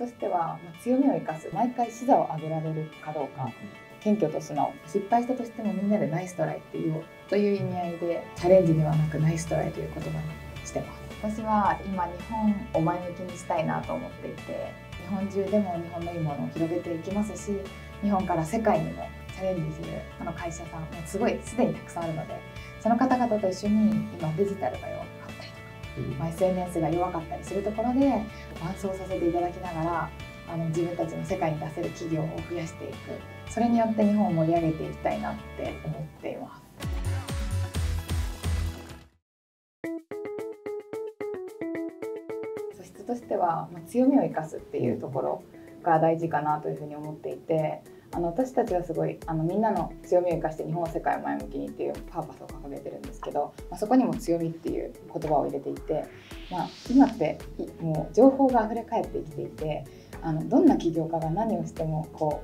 としては、ま、強みを生かす毎回視座を上げられるかどうか、謙虚と素直失敗したとしてもみんなでナイストライって言おうという意味合いでチャレンジではなくナイストライという言葉にしてます。私は今日本を前向きにしたいなと思っていて日本中でも日本のいいものを広げていきますし日本から世界にもチャレンジするあの会社さんもすごいすでにたくさんあるのでその方々と一緒に今デジタルが弱かったりとか、まあ、SNS が弱かったりするところで伴走させていただきながらあの自分たちの世界に出せる企業を増やしていくそれによって日本を盛り上げていきたいなって思っています。素質としては、まあ、強みを生かすっていうところが大事かなというふうに思っていてあの私たちはすごいあのみんなの強みを生かして日本は世界を前向きにっていうパーパスを掲げてるんですけど、まあ、そこにも強みっていう言葉を入れていて、まあ、今ってもう情報が溢れ返ってきていてあのどんな起業家が何をしてもこ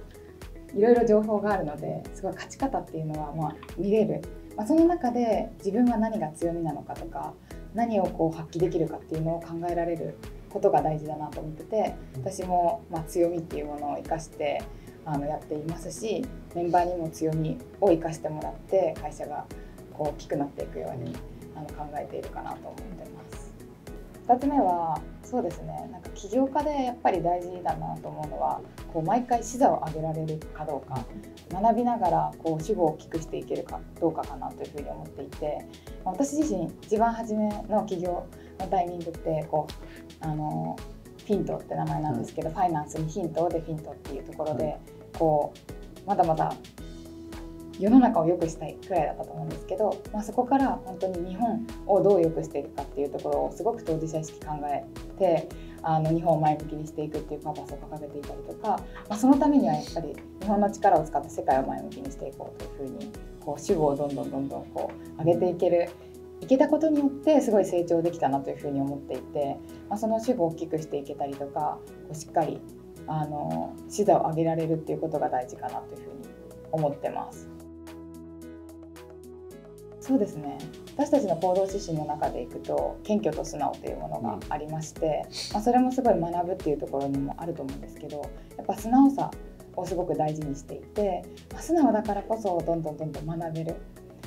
ういろいろ情報があるのですごい勝ち方っていうのはまあ見れる、まあ、その中で自分は何が強みなのかとか何をこう発揮できるかっていうのを考えられることが大事だなと思ってて私もま強みっていうものを生かしてあのやっていますしメンバーにも強みを生かしてもらって会社がこう大きくなっていくようにあの考えているかなと思ってます。2つ目はそうですねなんか起業家でやっぱり大事だなと思うのはこう毎回視座を上げられるかどうか。学びながらこう主語を大きくしていけるかどうかかなというふうに思っていて私自身一番初めの起業のタイミングってこうあのフィントって名前なんですけど、ファイナンスにヒントでフィントっていうところで、こうまだまだ世の中を良くしたいくらいだったと思うんですけど、まあ、そこから本当に日本をどう良くしていくかっていうところをすごく当事者意識考えてあの日本を前向きにしていくっていうパーパスを掲げていたりとか、まあ、そのためにはやっぱり日本の力を使って世界を前向きにしていこうというふうにこう主語をどんどんどんどんこう上げていけるいけたことによってすごい成長できたなというふうに思っていて、まあ、その主語を大きくしていけたりとかこうしっかりあの視座を上げられるっていうことが大事かなというふうに思ってます。そうですね。私たちの行動指針の中でいくと謙虚と素直というものがありまして、まあ、それもすごい学ぶっていうところにもあると思うんですけどやっぱ素直さをすごく大事にしていて、まあ、素直だからこそどんどんどんどん学べる。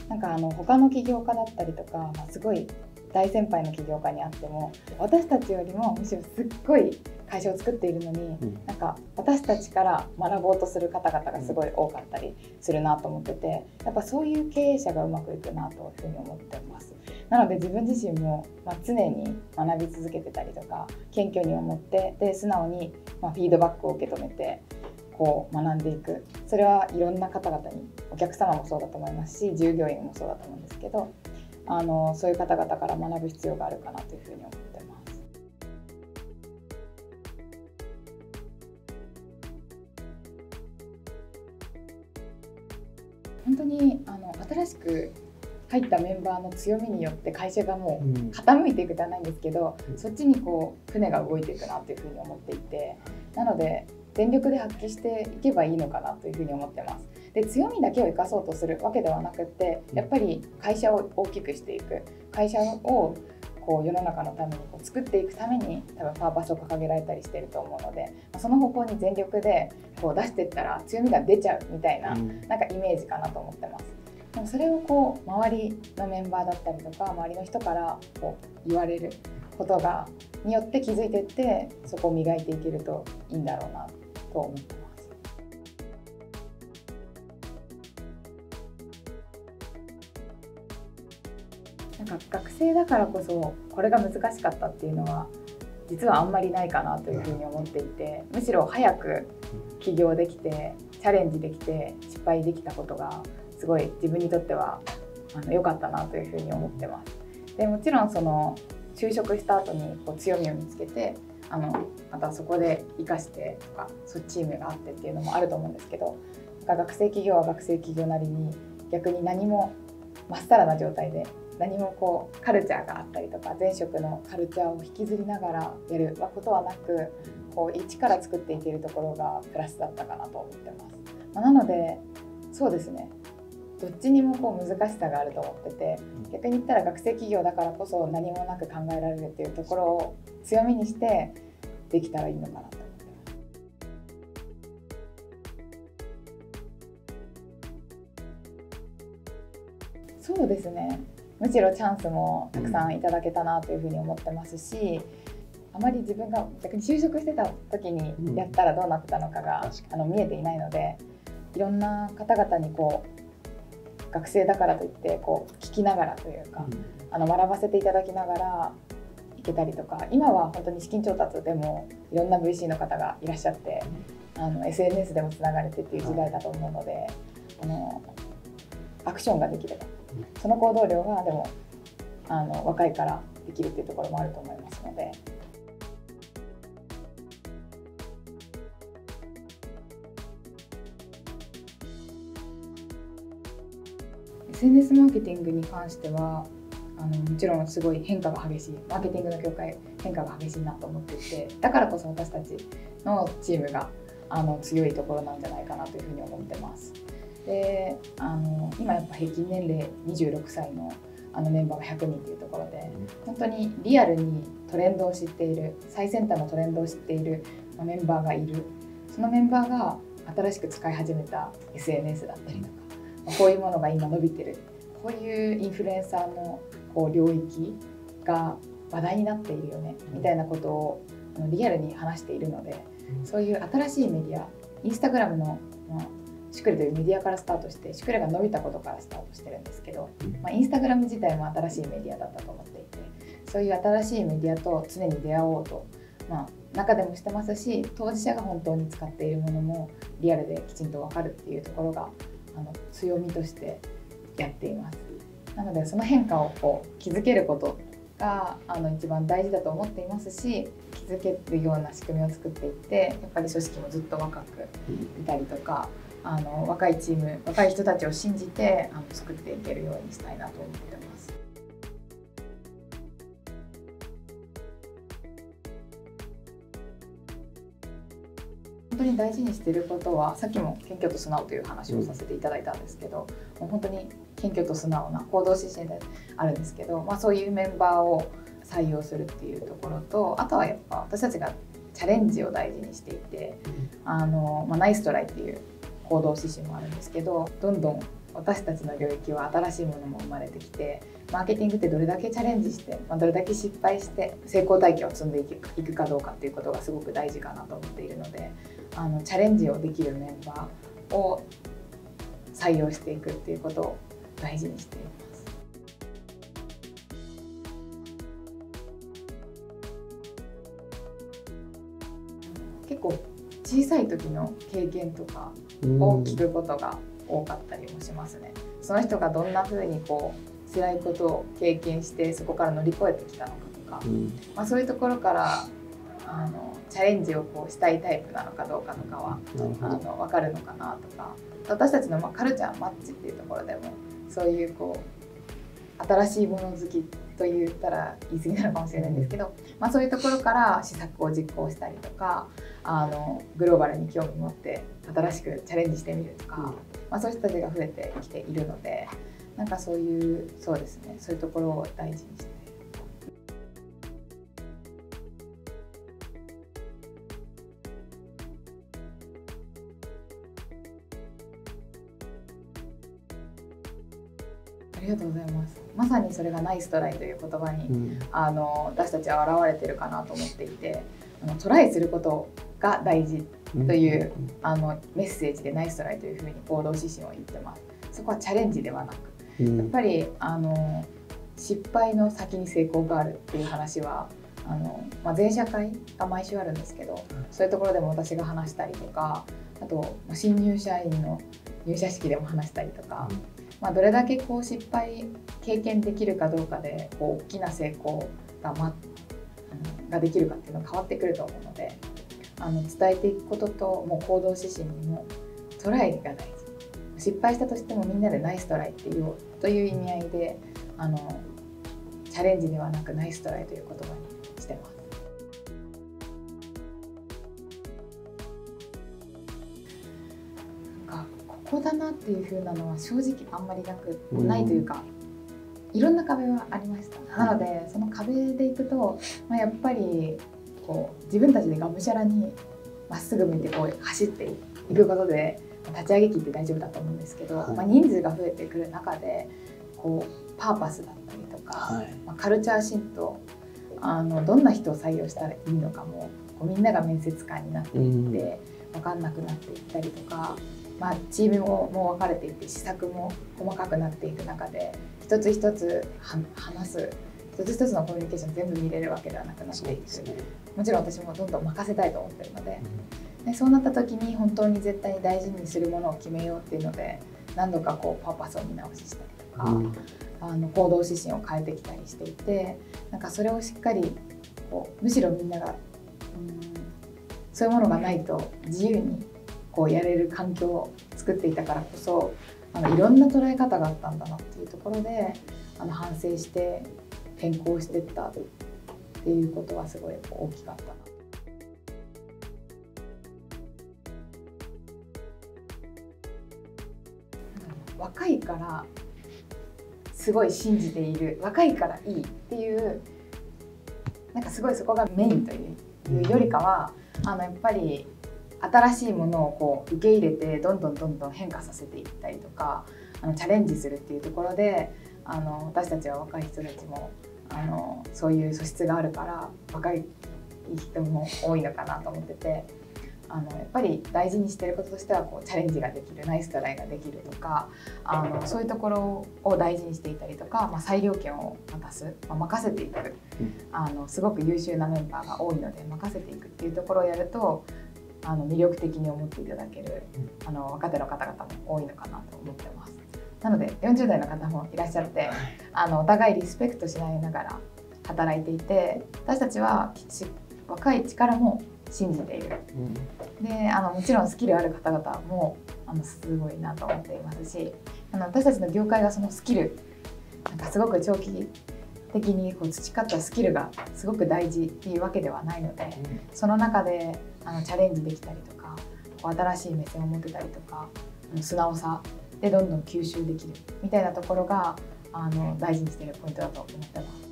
なんかあの他の起業家だったりとか、まあ、すごい大先輩の起業家にあっても私たちよりもむしろすっごい会社を作っているのに、うん、なんか私たちから学ぼうとする方々がすごい多かったりするなと思っててやっぱそういう経営者がうまくいくなというふうに思ってます。なので自分自身も、まあ、常に学び続けてたりとか謙虚に思ってで素直に、まあ、フィードバックを受け止めてこう学んでいくそれはいろんな方々にお客様もそうだと思いますし従業員もそうだと思うんですけどあのそういう方々から学ぶ必要があるかなというふうに思ってます。本当にあの新しく入ったメンバーの強みによって会社がもう傾いていくじゃないんですけど、うん、そっちにこう船が動いていくなというふうに思っていてなので全力で発揮していけばいいのかなというふうに思ってます。で強みだけを生かそうとするわけではなくってやっぱり会社を大きくしていく。会社をこう世の中のためにこう作っていくために多分パーパスを掲げられたりしてると思うのでその方向に全力でこう出していったら強みが出ちゃうみたいな,、なんかイメージかなと思ってます。でもそれをこう周りのメンバーだったりとか周りの人からこう言われることがによって気づいていってそこを磨いていけるといいんだろうなと思ってなんか学生だからこそこれが難しかったっていうのは実はあんまりないかなというふうに思っていてむしろ早く起業できてチャレンジできて失敗できたことがすごい自分にとってはあの良かったなというふうに思ってます。でもちろんその就職した後にこう強みを見つけてあのまたそこで生かしてとかそっちチームがあってっていうのもあると思うんですけど学生企業は学生企業なりに逆に何もまっさらな状態で何もこうカルチャーがあったりとか前職のカルチャーを引きずりながらやることはなくこう一から作っていけるところがプラスだったかなと思ってます。まあ、なのでそうですねどっちにもこう難しさがあると思ってて逆に言ったら学生企業だからこそ何もなく考えられるっていうところを強みにしてできたらいいのかなと。そうですねむしろチャンスもたくさんいただけたなというふうに思ってますし、あまり自分が逆に就職してた時にやったらどうなってたのかが、あの見えていないのでいろんな方々にこう学生だからといってこう聞きながらというか、あの学ばせていただきながら行けたりとか今は本当に資金調達でもいろんな VC の方がいらっしゃって、あの SNS でもつながれてっていう時代だと思うので、あのアクションができればその行動量がでもあの若いからできるっていうところもあると思いますので。SNS マーケティングに関してはあのもちろんすごい変化が激しいマーケティングの業界変化が激しいなと思っていてだからこそ私たちのチームがあの強いところなんじゃないかなというふうに思ってます。であの今やっぱ平均年齢26歳のあのメンバーが100人というところで本当にリアルにトレンドを知っている最先端のトレンドを知っているメンバーがいる。そのメンバーが新しく使い始めた SNS だったりとかこういうものが今伸びてる。こういうインフルエンサーのこう領域が話題になっているよねみたいなことをリアルに話しているのでそういう新しいメディアインスタグラムの、まあ、シュクレというメディアからスタートしてシュクレが伸びたことからスタートしてるんですけど、まあ、インスタグラム自体も新しいメディアだったと思っていてそういう新しいメディアと常に出会おうと、まあ、中でもしてますし当事者が本当に使っているものもリアルできちんと分かるっていうところがあの強みとしてやっています。なのでその変化をこう気づけることがあの一番大事だと思っていますし気づけるような仕組みを作っていってやっぱり組織もずっと若くいたりとかあの若いチーム若い人たちを信じてあの作っていけるようにしたいなと思ってます。当に大事にしてることはさっきも謙虚と素直という話をさせていただいたんですけど、もう本当に謙虚と素直な行動指針であるんですけど、まあ、そういうメンバーを採用するっていうところとあとはやっぱ私たちがチャレンジを大事にしていて、あのまあ、ナイストライっていう行動指針もあるんですけどどんどん私たちの領域は新しいものも生まれてきてマーケティングってどれだけチャレンジして、まあ、どれだけ失敗して成功体験を積んでいくいくかどうかっていうことがすごく大事かなと思っているのであのチャレンジをできるメンバーを採用していくっていうことを大事にしています。結構小さい時の経験とかを聞くことが多かったりもしますね。その人がどんな風にこう辛いことを経験してそこから乗り越えてきたのかとか、うん、まあ、そういうところからあのチャレンジをこうしたいタイプなのかどうかとかはあの分かるのかなとか私たちのまあカルチャーマッチっていうところでもそういうこう新しいもの好きと言ったら言い過ぎなのかもしれないんですけど、まあ、そういうところから施策を実行したりとかあのグローバルに興味持って新しくチャレンジしてみるとか、まあ、そういう人たちが増えてきているのでなんかそういうそうですね。そういうところを大事にしてそれがナイストライという言葉に、うん、あの私たちは現れてるかなと思っていて、あのトライすることが大事という、うん、あのメッセージでナイストライというふうに行動指針を言ってます。そこはチャレンジではなく、うん、やっぱりあの失敗の先に成功があるっていう話はあの、まあ、全社会が毎週あるんですけどそういうところでも私が話したりとかあと新入社員の入社式でも話したりとか、まあ、どれだけこう失敗経験できるかどうかでこう大きな成功が,、ま、ができるかっていうのが変わってくると思うのであの伝えていくことともう行動指針にもトライが大事。失敗したとしてもみんなでナイストライって言おうという意味合いであのチャレンジではなくナイストライという言葉ここだなっていう風なのは正直あんまりなく、ないというかいろんな壁はありました、なのでその壁でいくと、まあ、やっぱりこう自分たちでがむしゃらにまっすぐ向いてこう走っていくことで立ち上げ機って大丈夫だと思うんですけど、はい、まあ、人数が増えてくる中でこうパーパスだったりとか、はい。まあ、カルチャー浸透あのどんな人を採用したらいいのかもこうみんなが面接官になっていって分かんなくなっていったりとか、まあ、チームももう分かれていって施策も細かくなっていく中で一つ一つは話す一つ一つのコミュニケーション全部見れるわけではなくなっていく、ね。もちろん私もどんどん任せたいと思ってるので。でそうなった時に本当に絶対に大事にするものを決めようっていうので何度かこうパーパスを見直ししたりとか。うん。あの行動指針を変えてきたりしていてなんかそれをしっかりこうむしろみんながうんそういうものがないと自由にこうやれる環境を作っていたからこそあのいろんな捉え方があったんだなっていうところであの反省して変更してったっていうことはすごい大きかったな。若いからすごい信じている若いからいいっていうなんかすごいそこがメインというよりかはあのやっぱり新しいものをこう受け入れてどんどんどんどん変化させていったりとかあのチャレンジするっていうところであの私たちは若い人たちもあのそういう素質があるから若い人も多いのかなと思っててあのやっぱり大事にしてることとしてはこうチャレンジができるナイストライができるとかあのそういうところを大事にしていたりとか、まあ、裁量権を渡す、まあ、任せていく。うん。あのすごく優秀なメンバーが多いので任せていくっていうところをやるとあの魅力的に思っていただけるあの若手の方々も多いのかなと思ってます。なので40代の方もいらっしゃってあのお互いリスペクトし合いながら働いていて私たちはし若い力も信じている。うん。であのもちろんスキルある方々もあのすごいなと思っていますしあの私たちの業界がそのスキルなんかすごく長期的にこう培ったスキルがすごく大事っていうわけではないのでその中であのチャレンジできたりとかこう新しい目線を持てたりとか素直さでどんどん吸収できるみたいなところがあの大事にしてるポイントだと思ってます。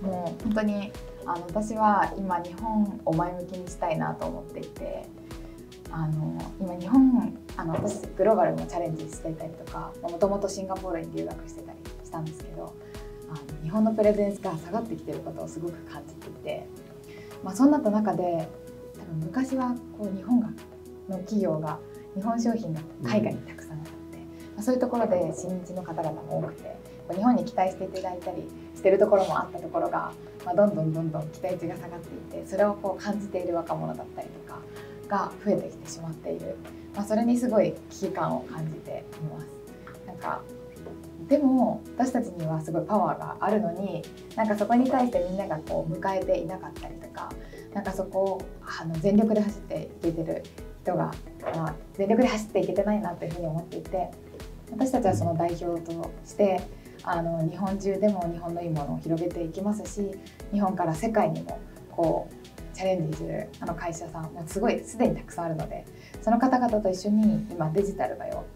もう本当にあの私は今日本を前向きにしたいなと思っていてあの今日本あの私グローバルもチャレンジしてたりとかもともとシンガポールに留学してたりしたんですけどあの日本のプレゼンスが下がってきてることをすごく感じていて、まあ、そうなった中で多分昔はこう日本がの企業が日本商品が海外にたくさんあって、まあ、そういうところで新日の方々も多くて日本に期待していただいたりしてるところもあったところが、まあ、どんどんどんどん期待値が下がっていてそれをこう感じている若者だったりとかが増えてきてしまっている、まあ、それにすごい危機感を感じています。なんかでも私たちにはすごいパワーがあるのになんかそこに対してみんながこう迎えていなかったりとかなんかそこをあの全力で走っていけてる人が、まあ、全力で走っていけてないなというふうに思っていて私たちはその代表としてあの日本中でも日本のいいものを広げていきますし日本から世界にもこうチャレンジするあの会社さんもすごいすでにたくさんあるのでその方々と一緒に今デジタルが弱かったりとか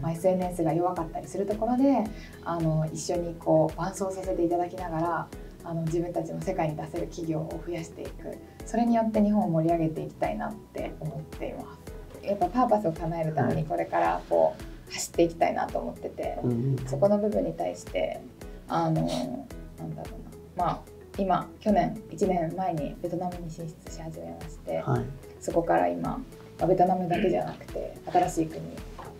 まあ、SNS が弱かったりするところであの一緒にこう伴走させていただきながらあの自分たちの世界に出せる企業を増やしていく。それによって日本を盛り上げていきたいなって思っています。やっぱパーパスを叶えるためにこれからこう走っていきたいなと思っててうん。そこの部分に対してあのなんだろうな。まあ今去年1年前にベトナムに進出し始めましてはい。そこから今まあベトナムだけじゃなくて新しい国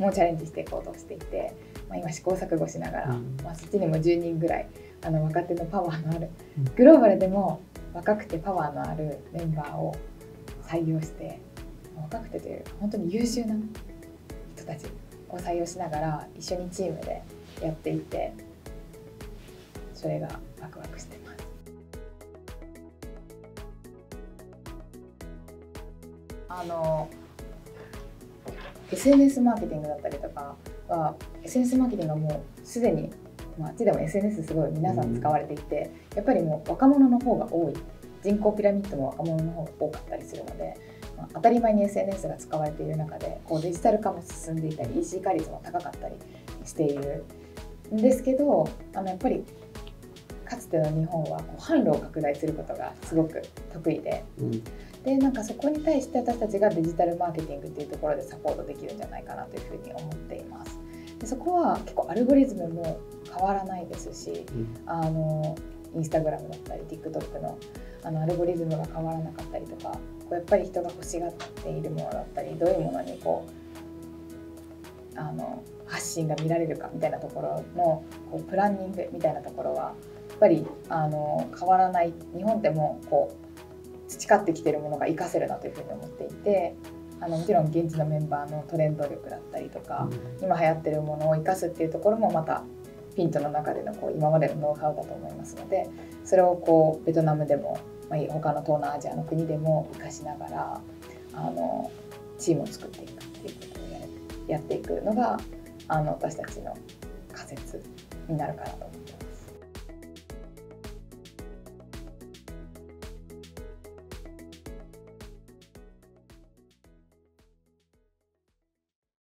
もチャレンジしていこうとしていて、まあ、今試行錯誤しながら、うんまあ、そっちにも10人ぐらいあの若手のパワーのあるうんグローバルでも若くてパワーのあるメンバーを採用して若くてというか本当に優秀な人たちを採用しながら一緒にチームでやっていてそれがワクワクしてます。あの SNS マーケティングだったりとかは SNS マーケティングはもうすでに、まあ、あっちでも SNS すごい皆さん使われていて、やっぱりもう若者の方が多い。人口ピラミッドも若者の方が多かったりするので、まあ、当たり前に SNS が使われている中でこうデジタル化も進んでいたり EC 化率も高かったりしている。んですけどあのやっぱりかつての日本はこう販路を拡大することがすごく得意でうん。でなんかそこに対して私たちがデジタルマーケティングっていうところでサポートできるんじゃないかなというふうに思っています。でそこは結構アルゴリズムも変わらないですし、うん、あのインスタグラムだったり TikTok のあのアルゴリズムが変わらなかったりとかこうやっぱり人が欲しがっているものだったりどういうものにこうあの発信が見られるかみたいなところのこうプランニングみたいなところはやっぱりあの変わらない日本でもこう培ってきてるものが活かせるなというふうに思っていてあのもちろん現地のメンバーのトレンド力だったりとか、うん、今流行ってるものを生かすっていうところもまたピントの中でのこう今までのノウハウだと思いますのでそれをこうベトナムでも、まあ、他の東南アジアの国でも生かしながらあのチームを作っていくっていうことをややっていくのがあの私たちの仮説になるかなと